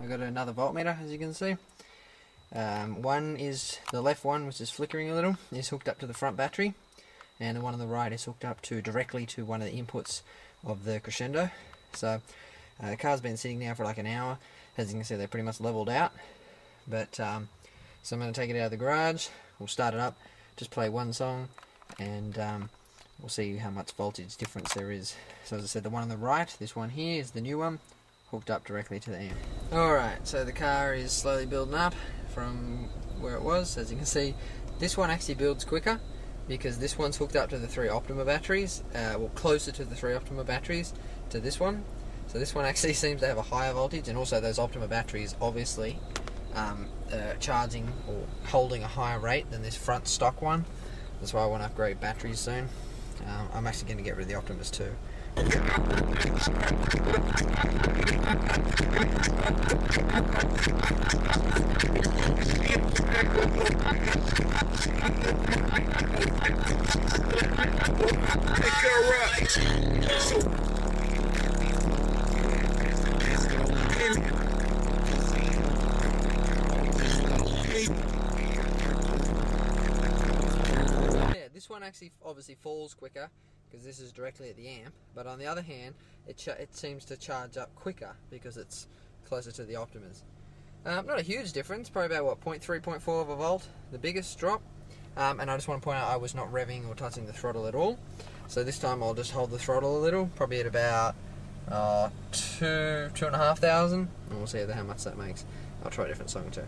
I've got another voltmeter as you can see. Um, one is the left one which is flickering a little is hooked up to the front battery and the one on the right is hooked up to directly to one of the inputs of the crescendo. So uh, the car's been sitting now for like an hour. As you can see they're pretty much leveled out. But um, so I'm going to take it out of the garage, we'll start it up, just play one song and um, we'll see how much voltage difference there is. So as I said, the one on the right, this one here is the new one, hooked up directly to the amp. Alright, so the car is slowly building up from where it was. As you can see, this one actually builds quicker because this one's hooked up to the three Optima batteries, uh, well closer to the three Optima batteries to this one. So this one actually seems to have a higher voltage and also those Optima batteries obviously um, charging or holding a higher rate than this front stock one. That's why I want to upgrade batteries soon. Um, I'm actually going to get rid of the Optimus too. This one actually obviously falls quicker because this is directly at the amp, but on the other hand, it, it seems to charge up quicker because it's closer to the Optimus. Um, not a huge difference, probably about what 0.3, 0.4 of a volt, the biggest drop. Um, and I just want to point out I was not revving or touching the throttle at all. So this time I'll just hold the throttle a little, probably at about uh, two, two and a half thousand, and we'll see how much that makes. I'll try a different song too.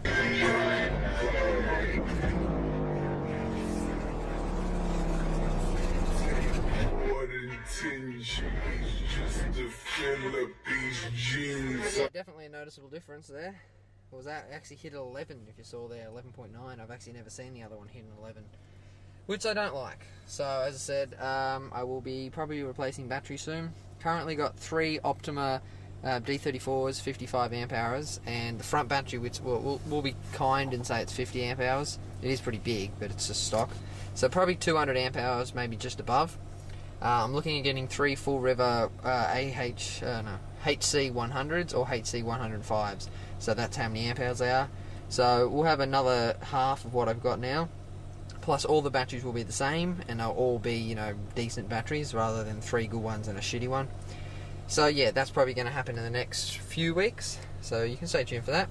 Intention just these? Definitely a noticeable difference there. Was that? Actually hit 11 if you saw there 11.9 I've actually never seen the other one hit an 11 which I don't like. So as I said um, I will be probably replacing battery soon. Currently got three Optima uh, D34s 55 amp hours and the front battery which will, will, will be kind and say it's 50 amp hours. It is pretty big but it's just stock. So probably 200 amp hours maybe just above uh, I'm looking at getting three Fullriver uh, AH uh, no HC 100s or HC 105s so that's how many amp hours they are. So we'll have another half of what I've got now. Plus all the batteries will be the same and they'll all be you know decent batteries rather than three good ones and a shitty one. So yeah that's probably going to happen in the next few weeks. So you can stay tuned for that